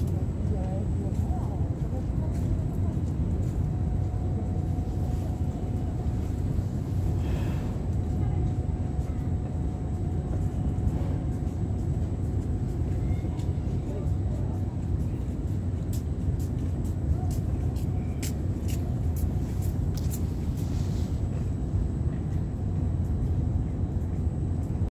Yeah.